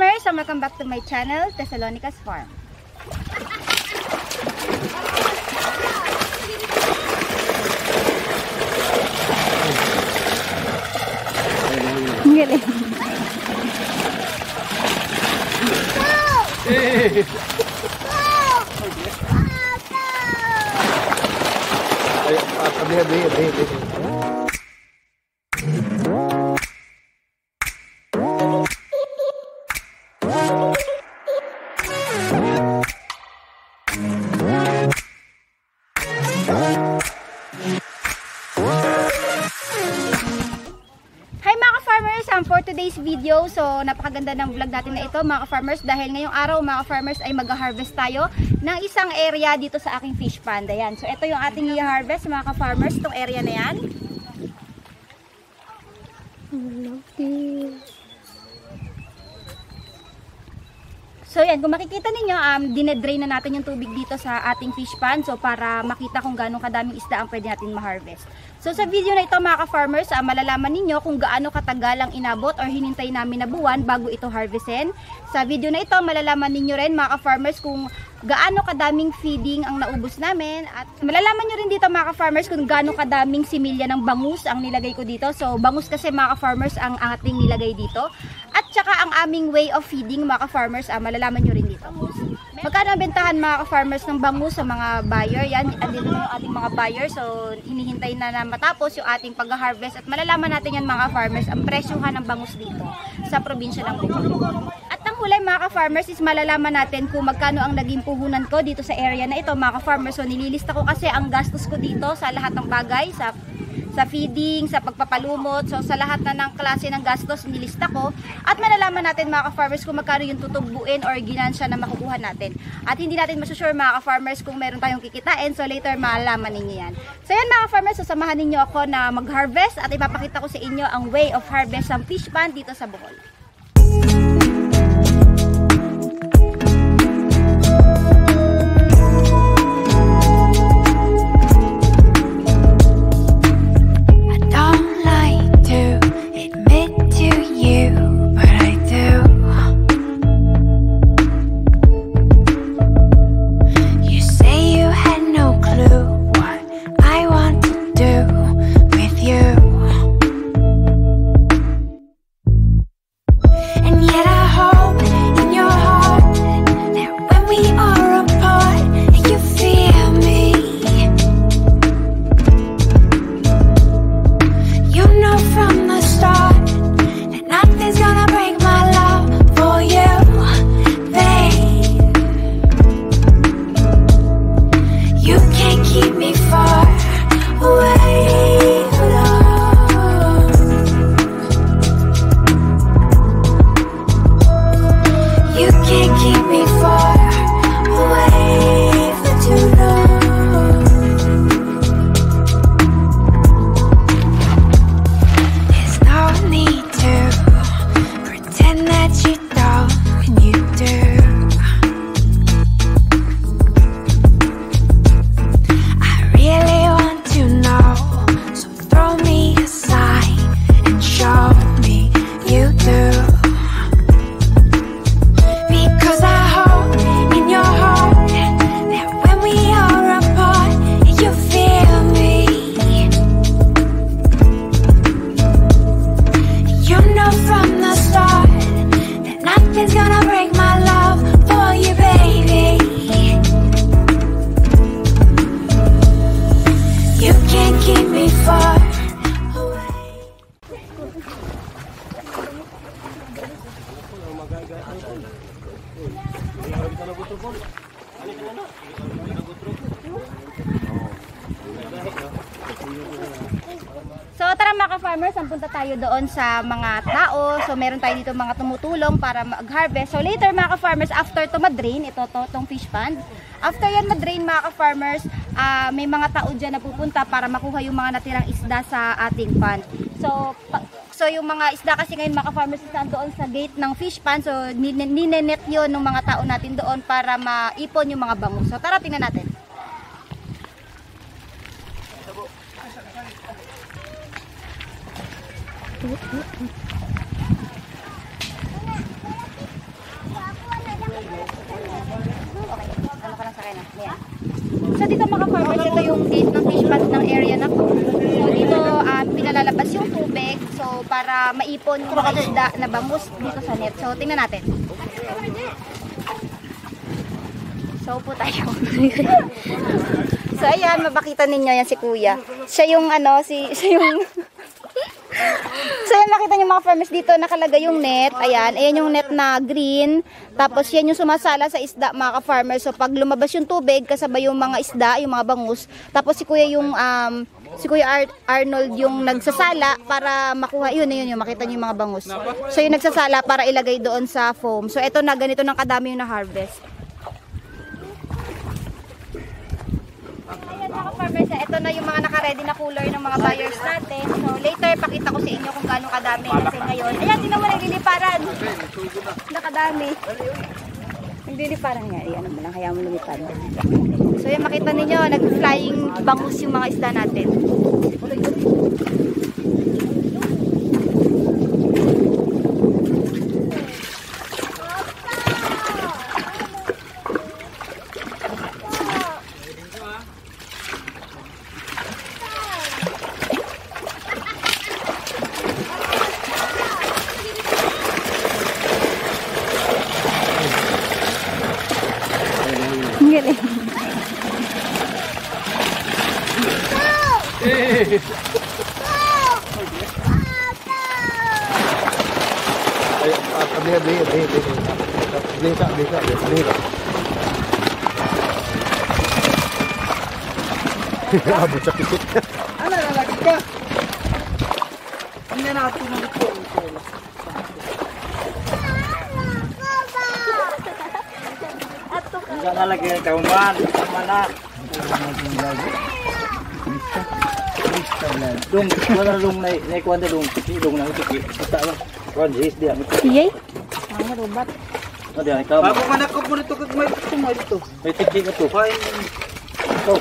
farmers! So welcome back to my channel, Thessalonica's Farm. Ang galing. Ay, ah, sabi, sabi, sabi, video, so napakaganda ng vlog natin na ito mga ka-farmers dahil ngayong araw mga ka-farmers ay mag-harvest tayo ng isang area dito sa aking fish pond. Ayan. So ito yung ating i-harvest mga ka-farmers, itong area na yan. So yan, kung makikita ninyo, um, dinedrain na natin yung tubig dito sa ating fish pond. So para makita kung gaano kadaming isda ang pwede natin ma-harvest. So sa video na ito mga ka-farmers, ah, malalaman ninyo kung gaano katagal ang inabot or hinintay namin na buwan bago ito harvestin. Sa video na ito, malalaman ninyo rin mga ka-farmers kung gaano kadaming feeding ang naubos namin. At malalaman nyo rin dito mga ka-farmers kung gaano kadaming similya ng bangus ang nilagay ko dito. So bangus kasi mga ka-farmers ang ating nilagay dito. At saka ang aming way of feeding mga ka-farmers, ah, malalaman nyo rin dito. Magkano ang bentahan mga ka-farmers ng bangus sa mga buyer? Yan, andito yung ating mga buyer. So, hinihintay na na matapos yung ating pag-harvest. At malalaman natin yan mga farmers ang presyuhan ng bangus dito sa probinsya ng Bukol. At ang huli mga ka-farmers is malalaman natin kung magkano ang naging puhunan ko dito sa area na ito mga ka-farmers. So, nililista ko kasi ang gastos ko dito sa lahat ng bagay, sa sa feeding, sa pagpapalumot, so sa lahat na ng klase ng gastos nilista ko at malalaman natin mga ka-farmers kung magkano yung tutubuin or ginansya na makukuha natin. At hindi natin masusure mga ka-farmers kung meron tayong kikitain, so later malalaman ninyo yan. So yan mga ka-farmers, sasamahan ninyo ako na mag-harvest at ipapakita ko sa inyo ang way of harvest ng fish pond dito sa Bohol. Doon sa mga tao. So meron tayo dito mga tumutulong para mag-harvest. So later mga ka-farmers, after to madrain, ito to, tong fish pond. After yan madrain mga ka-farmers, ah, may mga tao dyan na pupunta para makuha yung mga natirang isda sa ating pond. So, so yung mga isda kasi ngayon mga ka-farmers is doon sa gate ng fish pond. So nin- ninenet yun ng mga tao natin doon para maipon yung mga bangus. So tara tingnan natin. So dito mga farmers, ito yung gate ng fish pond ng area na po. So dito uh, pinalalabas yung tubig so para maipon yung isda na bangus dito sa net. So tingnan natin. So po tayo. so ayan, mabakita ninyo yan si kuya. Siya yung ano, si, siya yung mga farmers dito nakalagay yung net. Ayan, ayan yung net na green. Tapos yan yung sumasala sa isda mga ka-farmers. So pag lumabas yung tubig kasabay yung mga isda, yung mga bangus. Tapos si kuya yung um, si Kuya Ar- Arnold yung nagsasala para makuha yun yun yung makita niyo yung mga bangus. So yung nagsasala para ilagay doon sa foam. So eto na ganito ng kadami yung na-harvest. Ayan mga farmers, ito na yung mga naka-ready na cooler ng mga buyers natin. So later, pakita ko sa inyo kung gaano kadami kasi ngayon. Ayan, tingnan mo nagliliparan. Nakadami. Nagliliparan nga. Ayan, ano mo lang, kaya mo lumipad. So yan, makita ninyo, nag-flying bangus yung mga isda natin. Ang galing. Ay, ah, tabi, tabi, tabi, tabi. Bisa, bisa, bisa. Abot sa kisik. Ano lalaki ka? Hindi natin ng ito. Hindi lalaki ng kauman. Tama na. Dong, wala dong na naikuan dong. Dong na ito. Basta lang. Kuan jis dia. Yay! Ang robot. Oh dia ikaw. Bago man ako mo nito kag may tumay dito. May tiki ka to. Fine. Ito.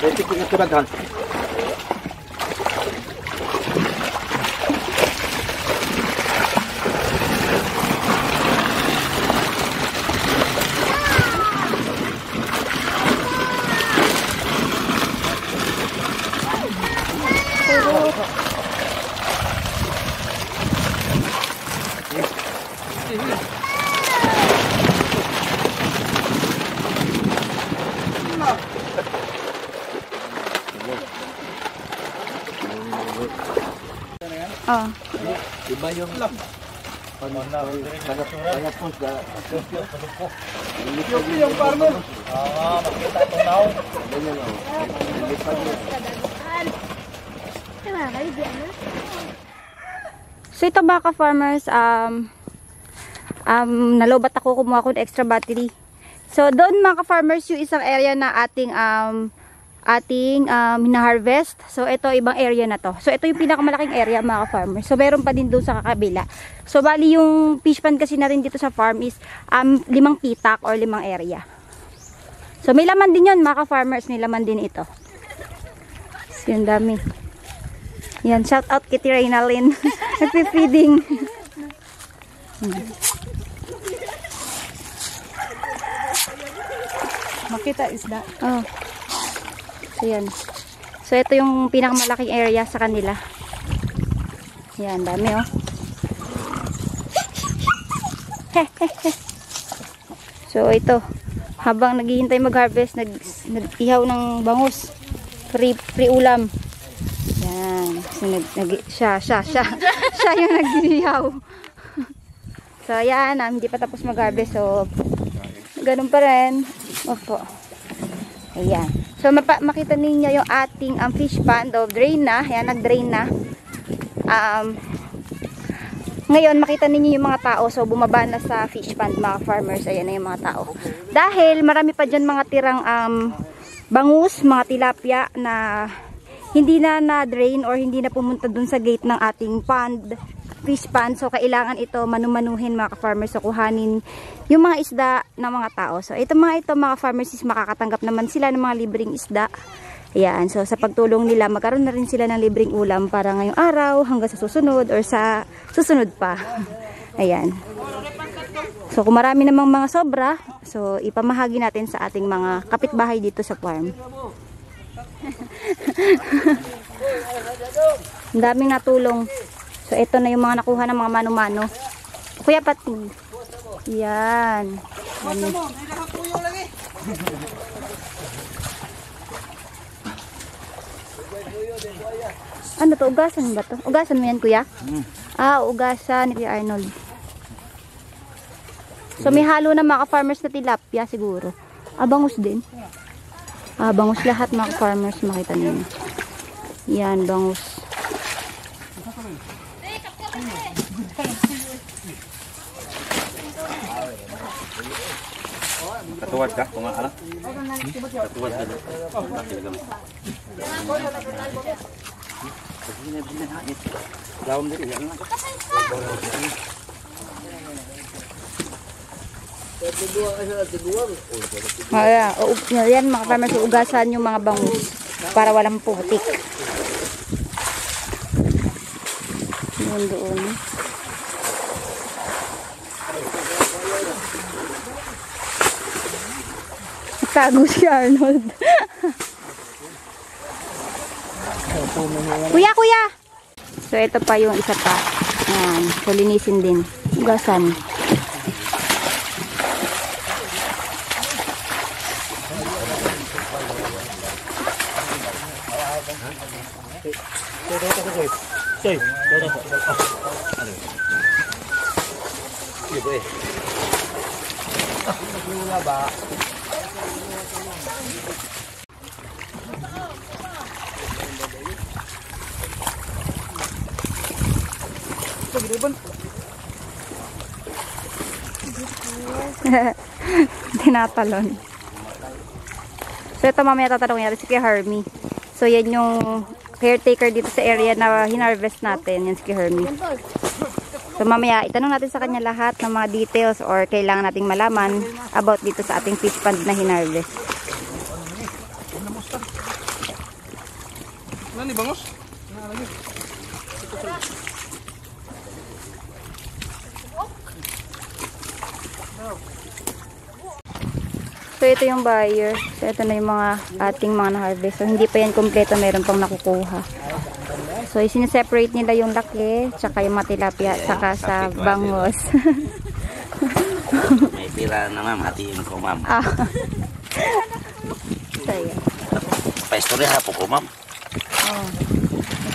May tiki ka to daghan. Oh. Iba yung lam. Yung farmer. Ah, makita ito now. So ito baka farmers, um, um, nalobat ako kumuha ko ng extra battery. So doon mga farmers yung isang area na ating um, ating um, hina-harvest. So ito ibang area na to. So ito yung pinakamalaking area mga farmers. So meron pa din doon sa kakabila. So bali yung fish pond kasi natin dito sa farm is um, limang pitak or limang area. So may laman din yun mga farmers, may laman din ito. So yun dami. Yan, shout out Kitty Reynalyn. Nagpi-feeding. Makita isda. Oh. So, yan. So, ito yung pinakamalaking area sa kanila. Yan, dami oh. so, ito. Habang naghihintay mag-harvest, nag, nag-ihaw ng bangus. Free, free ulam. Yan. So, nag, nag, siya, siya, siya. siya yung nag-ihaw. so, yan. ah, hindi pa tapos mag-harvest. So, ganun pa rin. Opo. Ayan. So, makita ninyo yung ating um, fish pond o drain na. Ayan, nag-drain na. Um, ngayon, makita ninyo yung mga tao. So, bumaba na sa fish pond, mga farmers. Ayan na yung mga tao. Dahil, marami pa dyan mga tirang um, bangus, mga tilapia na hindi na na-drain or hindi na pumunta dun sa gate ng ating pond, fish pond. So, kailangan ito manumanuhin mga farmers So, kuhanin yung mga isda ng mga tao. So, ito mga ito mga farmers is makakatanggap naman sila ng mga libreng isda. Ayan. So, sa pagtulong nila, magkaroon na rin sila ng libreng ulam para ngayong araw hanggang sa susunod or sa susunod pa. Ayan. So, kung marami namang mga sobra, So, ipamahagi natin sa ating mga kapitbahay dito sa farm. Ang daming natulong. So, ito na yung mga nakuha ng mga mano-mano. Kuya Pating. Yan. Ano? Ano to? Ugasan ba to? Ugasan mo yan, kuya? Ah, ugasan ni Kuya Arnold. So, may halo na mga farmers na tilapia siguro. Ah, bangus din. Ah, bangus lahat mga farmers makita niyo. Yan, bangus. Katuwad ka, kung ano? Katuwad ka. Lawam diri, yan lang. Kaya, o, yan mga farmers, ugasan yung mga bangus para walang putik. Doon doon. Tago si Arnold. kuya, kuya! So, ito pa yung isa pa. Ayan, so linisin din. Ugasan. Tinatalon. So, ito mamaya tatanungin natin si Kuya Hermie. So, yan yung caretaker dito sa area na hinarvest natin. Yan si Hermie. So, mamaya itanong natin sa kanya lahat ng mga details or kailangan nating malaman about dito sa ating fish pond na hinarvest. Nani bangos? So, ito yung buyer. So, ito na yung mga ating mga na-harvest. So, hindi pa yan kompleto. Meron pang nakukuha. So, isineseparate nila yung laki, tsaka yung matilapia, tsaka sa bangos. May pira na ma'am, hatiin ko ma'am. ah. so, yan. Pa-istorya po ko ma'am. Oh.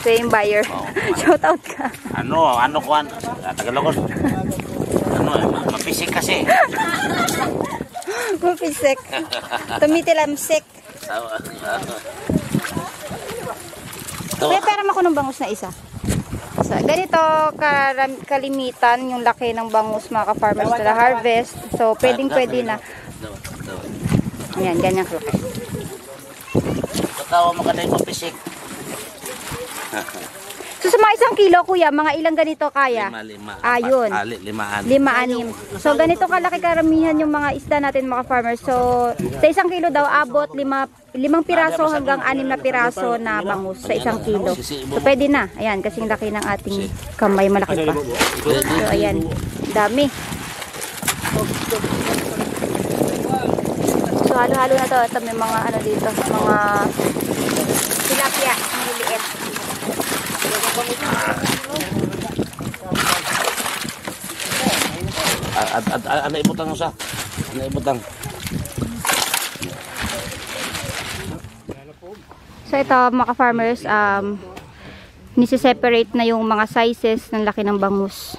Yung buyer. Oo. Shout out ka. Ano, ano ko an? Tagalogos. Ano, ma- mapisik kasi. Gupisek. Tumitilamsik. Tawa. Kaya pera mo ko ng bangus na isa. So, ganito karam, kalimitan yung laki ng bangus mga ka-farmers na harvest. So, pwedeng pwede na. Ayan, ganyan kalaki. Tatawa mo ka na yung mapisik. Sa mga isang kilo, kuya, mga ilang ganito kaya? Lima, lima. Ah, apat, yun. Ali, lima, ali. Lima, anim. So, ganito kalaki karamihan yung mga isda natin mga farmers. So, sa isang kilo daw, abot lima, limang piraso hanggang anim na piraso na bangus sa isang kilo. So, pwede na. Ayan, kasing laki ng ating kamay, malaki pa. So, ayan. Dami. So, halo-halo na to. Ito may mga ano dito, mga tilapia, Ad, ad, ano ibutang mo sa? Ano ibutang? So ito mga farmers, um, nisi-separate na yung mga sizes ng laki ng bangus.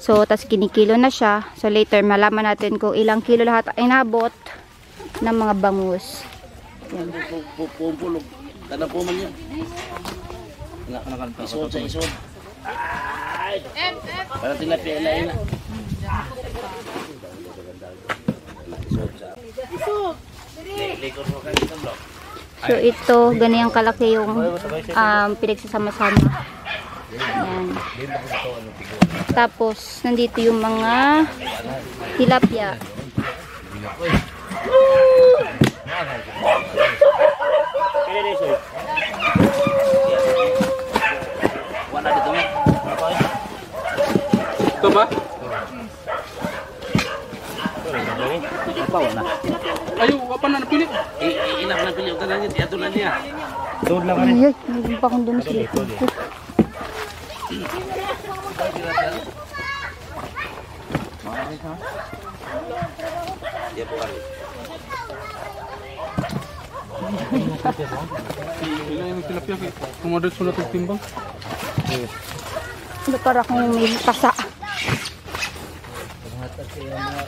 So, tas kinikilo na siya. So, later malaman natin kung ilang kilo lahat ay nabot ng mga bangus. Yan. Pumpulog. Tanang po man yun. Isod sa isod. Ay! Para tilapia ila ila. So, ito, ganyan kalaki yung um, pinagsasama-sama. Tapos, nandito yung mga tilapia. Ito ba? Bawa na. Ayo, apa na napili? Eh, eh, ilang na pili. Tanan niya. Tiyato na niya. Doon lang Ay, ay, may pa akong dumas dito. Dia bukan. Ila yung tilapia kay. Kumadot sulat ang timbang. Ano para kung may pasa. May na ka?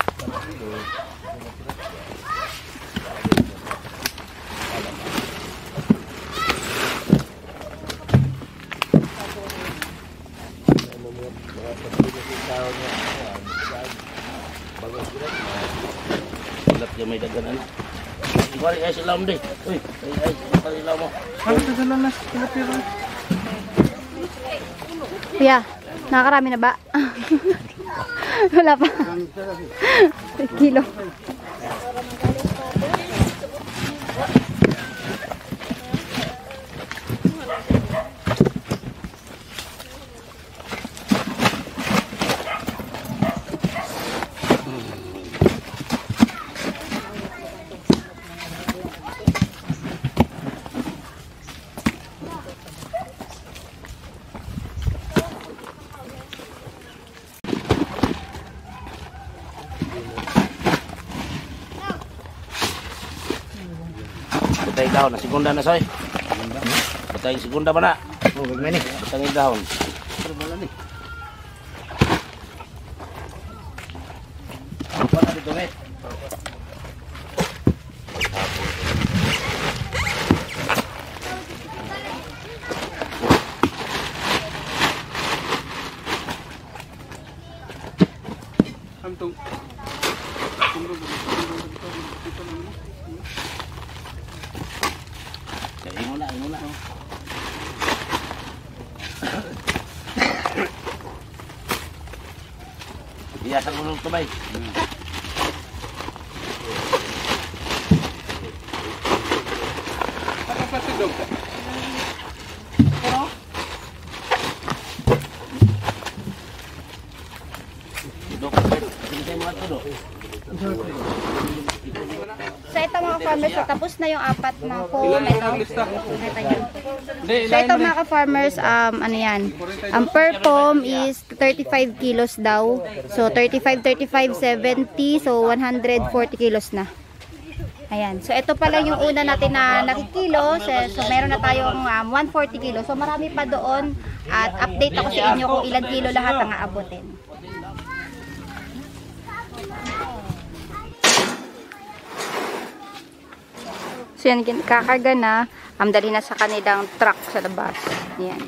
Kuya, nakakarami na ba? Wala pa. Kilo. Butay dahon na segunda na soy. Butay segunda ba na? Oh, gagmay ni. Butay dahon. Wala dito ni. Samtong. Jadi mo na, mo na. Biasa gulong tumay. Ano plastic dog? Duduk. Kasi saya mga tudok. So ito mga farmers, so tapos na yung apat na phone. Ito. Ito yun. So ito mga farmers, um, ano yan, ang per pom is 35 kilos daw. So 35, 35, 70, so 140 kilos na. Ayan. So ito pala yung una natin na nakikilos. Eh, So meron na tayong um, 140 kilos. So marami pa doon at update ako sa inyo kung ilang kilo lahat ang aabotin. So yan, kakarga na. Um, dali na sa kanilang truck sa labas. Yan.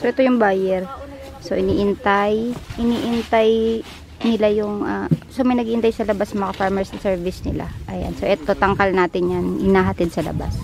So ito yung buyer. So iniintay, iniintay nila yung ah, so may naghihintay sa labas mga farmers service nila. Ayan. So ito tangkal natin yan, inahatid sa labas.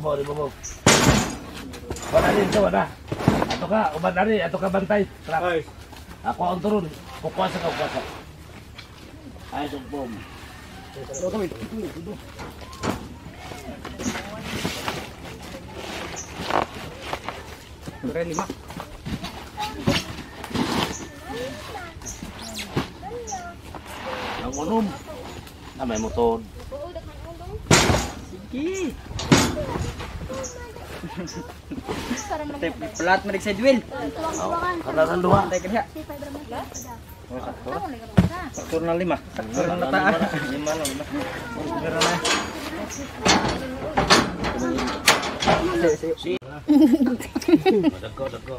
Ari pa po, ari pa po, ari pa po. Wala rin ito, wala. Ato ka, uban na rin, ato ka bantay. Truck. Ay. Ako ang turun. Kukwasa ka, kukwasa. Ay, sumpong. Kaya lima. Ang unom. Na may motor. Sige. Pelat merik sa duel. Saktur na lima. Na taan. Lima na lima. Saktur na. Dagko, dagko.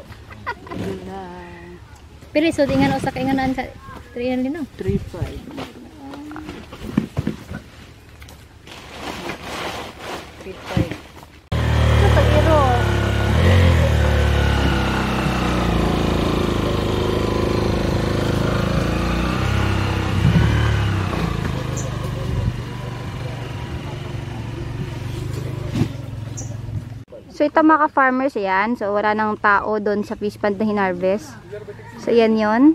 Pero so tingan usa kay nganan sa 300 linaw. 35. 35. Ito mga ka-farmers, ayan. So wala nang tao doon sa fish pond na hinarvest. So yan yon.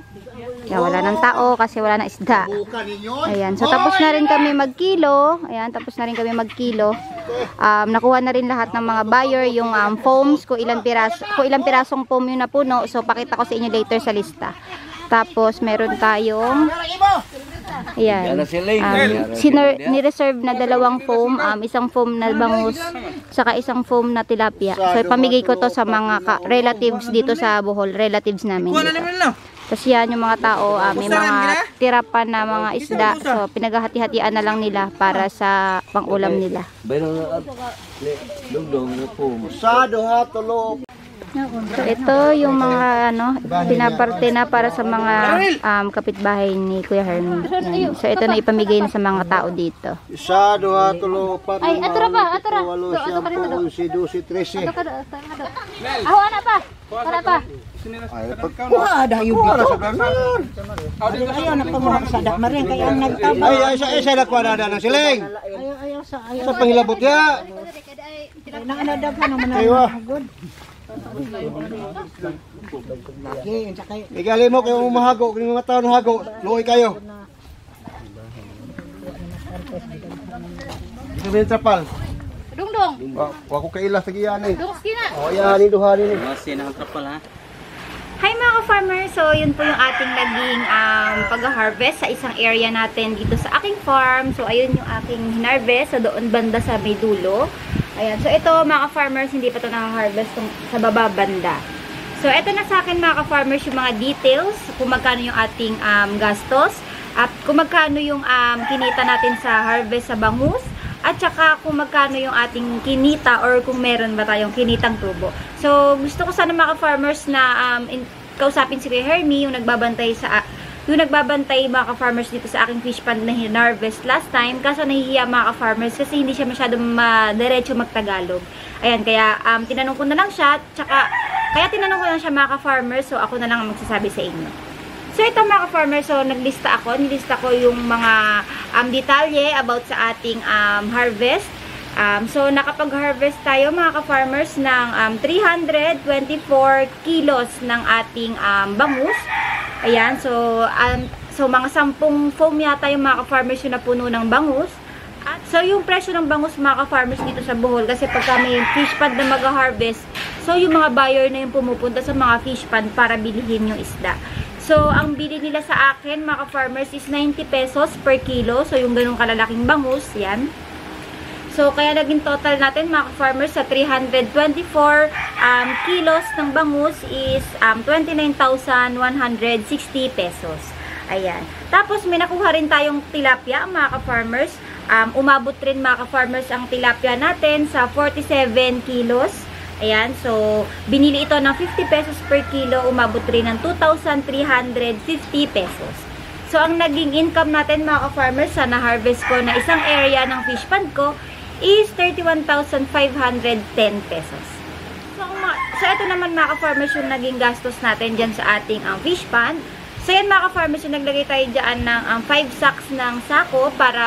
Yan, wala nang tao kasi wala nang isda. Ayan. So tapos na rin kami magkilo. Ayan, tapos na rin kami magkilo. Um, nakuha na rin lahat ng mga buyer yung um, foams, kung ilang piraso, kung ilang pirasong foam yung napuno. So pakita ko sa inyo later sa lista. Tapos meron tayong Ayan. Um, sinor, ni-reserve na dalawang foam, um, isang foam na bangus, saka isang foam na tilapia. So, pamigay ko to sa mga ka- relatives dito sa Bohol, relatives namin dito. Tapos yan, yung mga tao, um, may mga tira pa na mga isda. So, pinaghahati-hatian na lang nila para sa pang-ulam nila. Dugdong na po. So, ito yung mga ano, pinaparte na para sa mga um, kapitbahay ni Kuya Hermie. Yan. So, ito na ipamigay na sa mga tao dito. Isa, dua, tulo, upat, Ay, lima, atara ba? anim, Atara. pito, walo, So, ato ka rin do. unsi, dusi, trese. Aho, anak pa! Para pa! Ay, pagkuha, dahil yung dito. Ayaw na pamura sa dak marin kaya ang nagtaba. Ay, ay, isa, isa, nakuha na na ng siling. Ayaw ayaw sa ayaw. Sa pangilabot ya. Na pa naman Aywa. ang good. Lagi, sa kayo. Igali mo kayo umahago, kung mga tao hago, luoy kayo. Ito din trapal. Dungdong! Wa wa ko kaila sa giyan eh. Dungos kina! O yan, ni duha ni. Masin ang trapal ha. Hi mga ka-farmer! So, yun po yung ating naging um, pag-harvest sa isang area natin dito sa aking farm. So, ayun yung aking hinarvest. So, doon banda sa may dulo. Ayan. So, ito mga ka-farmers, hindi pa ito naka-harvest sa baba banda. So, ito na sa akin mga ka-farmers yung mga details kung magkano yung ating um, gastos at kung magkano yung um, kinita natin sa harvest sa bangus at saka kung magkano yung ating kinita or kung meron ba tayong kinitang tubo. So, gusto ko sana mga farmers na um, in, kausapin si Kuya Hermie, yung nagbabantay sa yung nagbabantay mga ka-farmers dito sa aking fish pond na hinarvest last time. Kaso nahihiya mga ka-farmers kasi hindi siya masyadong ma-diretso magtagalog. Ayan, kaya um, tinanong ko na lang siya, tsaka, kaya tinanong ko na siya mga ka-farmers, so ako na lang ang magsasabi sa inyo. So ito mga ka-farmers, so naglista ako, nilista ko yung mga um, detalye about sa ating um, harvest. Um, so nakapag-harvest tayo mga ka-farmers ng um, 324 kilos ng ating um, bangus. Ayan, so um, so mga sampung foam yata yung mga ka-farmers yung napuno ng bangus. At so yung presyo ng bangus mga ka-farmers dito sa Bohol kasi pagka may fish pond na mag-harvest, so yung mga buyer na yung pumupunta sa mga fish pond para bilihin yung isda. So, ang bili nila sa akin, mga farmers is 90 pesos per kilo. So, yung ganung kalalaking bangus, yan. So, kaya naging total natin, mga farmers sa 324 um, kilos ng bangus is um, 29,160 pesos. Ayan. Tapos, may nakuha rin tayong tilapia, mga ka-farmers. Um, umabot rin, mga ka-farmers, ang tilapia natin sa 47 kilos. Ayan, so, binili ito ng 50 pesos per kilo, umabot rin ng 2,350 pesos. So, ang naging income natin mga ka-farmers sa na-harvest ko na isang area ng fish pond ko is 31,510 pesos. So, so ito naman mga ka-farmers yung naging gastos natin dyan sa ating um, fish pond. So, yan mga ka-farmers yung naglagay tayo dyan ng um, 5 sacks ng sako para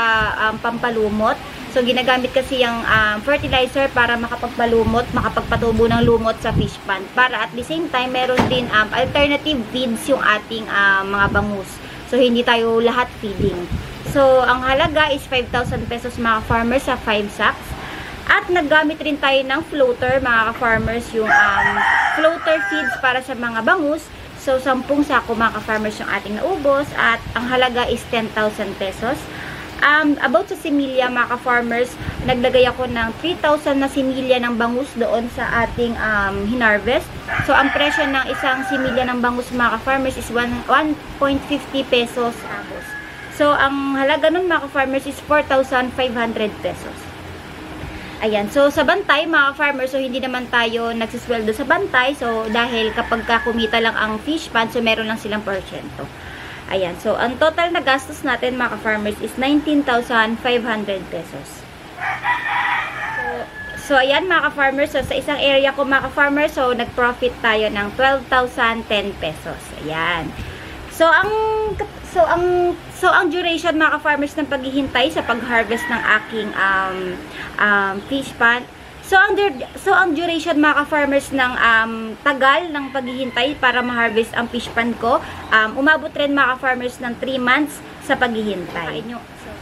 um, pampalumot. So, ginagamit kasi yung um, fertilizer para makapagpalumot, makapagpatubo ng lumot sa fish pond. Para at the same time, meron din um, alternative feeds yung ating um, mga bangus. So, hindi tayo lahat feeding. So, ang halaga is 5,000 pesos mga farmers sa 5 sacks. At naggamit rin tayo ng floater mga farmers yung um, floater feeds para sa mga bangus. So, 10 sako mga farmers yung ating naubos at ang halaga is 10,000 pesos. Um, about sa similya mga ka-farmers, naglagay ako ng 3,000 na similya ng bangus doon sa ating um, hinarvest. So, ang presyo ng isang similya ng bangus mga ka-farmers is 1 1.50 pesos. Tapos, So, ang halaga nun mga ka-farmers is 4,500 pesos. Ayan. So, sa bantay, mga farmers, so hindi naman tayo nagsisweldo sa bantay. So, dahil kapag ka kumita lang ang fish pond, so meron lang silang porsyento. Ayan. So, ang total na gastos natin, mga farmers is 19,500 pesos. So, so ayan, mga farmers So, sa isang area ko, mga farmers so nag-profit tayo ng 12,010 pesos. Ayan. So, ang so ang so ang duration mga ka-farmers ng paghihintay sa pag-harvest ng aking um, um, fish pond. So ang so ang duration mga ka-farmers ng um, tagal ng paghihintay para ma-harvest ang fish pan ko, um, umabot rin mga ka-farmers ng 3 months sa paghihintay.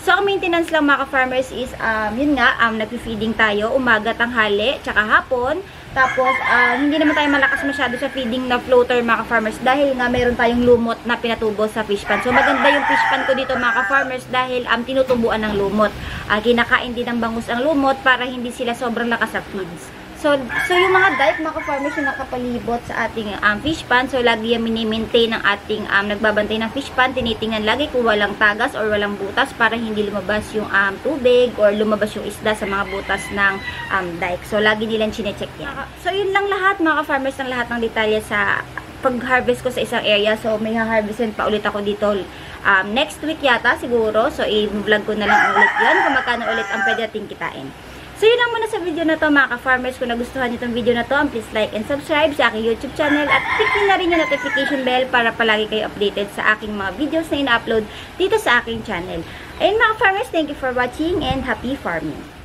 So ang maintenance lang mga ka-farmers is um, yun nga, um, nagpi-feeding tayo umaga, tanghali, tsaka hapon. Tapos, ah, hindi naman tayo malakas masyado sa feeding na floater mga ka-farmers dahil nga meron tayong lumot na pinatubo sa fish pan. So, maganda yung fish pan ko dito mga ka-farmers dahil um, tinutubuan ng lumot. Ah, kinakain din ng bangus ang lumot para hindi sila sobrang lakas sa feeds. So, so yung mga dike mga ka-farmers yung nakapalibot sa ating um, fish pan. So, lagi yung mini-maintain ng ating um, nagbabantay ng fish pan. Tinitingnan lagi kung walang tagas or walang butas para hindi lumabas yung um, tubig or lumabas yung isda sa mga butas ng um, dike. So, lagi nilang chinecheck yan. So, yun lang lahat mga ka-farmers ng lahat ng detalye sa pag-harvest ko sa isang area. So, may ha-harvestin pa ulit ako dito um, next week yata siguro. So, i-vlog ko na lang ulit yun kung magkano ulit ang pwede natin kitain. So, yun lang muna sa video na to mga ka-farmers. Kung nagustuhan nyo itong video na to, please like and subscribe sa aking YouTube channel at click nyo na rin yung notification bell para palagi kayo updated sa aking mga videos na ina-upload dito sa aking channel. Ayun mga farmers, thank you for watching and happy farming!